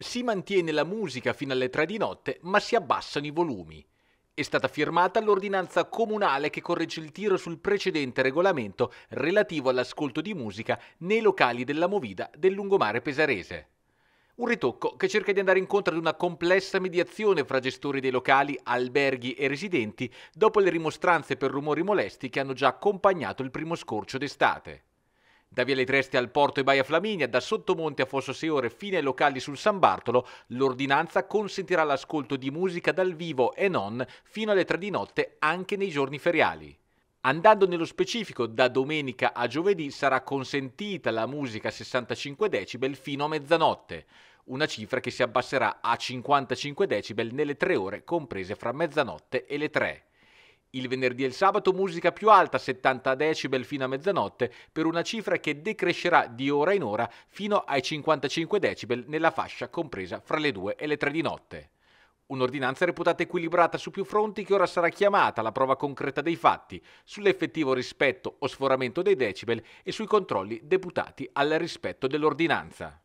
Si mantiene la musica fino alle 3 di notte, ma si abbassano i volumi. È stata firmata l'ordinanza comunale che corregge il tiro sul precedente regolamento relativo all'ascolto di musica nei locali della Movida del lungomare pesarese. Un ritocco che cerca di andare incontro ad una complessa mediazione fra gestori dei locali, alberghi e residenti dopo le rimostranze per rumori molesti che hanno già accompagnato il primo scorcio d'estate. Da Viale Treste al Porto e Baia Flaminia, da Sottomonte a Fosso Seore fino ai locali sul San Bartolo, l'ordinanza consentirà l'ascolto di musica dal vivo e non fino alle 3 di notte anche nei giorni feriali. Andando nello specifico, da domenica a giovedì sarà consentita la musica a 65 decibel fino a mezzanotte, una cifra che si abbasserà a 55 decibel nelle tre ore comprese fra mezzanotte e le 3. Il venerdì e il sabato musica più alta, 70 decibel fino a mezzanotte, per una cifra che decrescerà di ora in ora fino ai 55 decibel nella fascia compresa fra le 2 e le 3 di notte. Un'ordinanza reputata equilibrata su più fronti che ora sarà chiamata alla prova concreta dei fatti, sull'effettivo rispetto o sforamento dei decibel e sui controlli deputati al rispetto dell'ordinanza.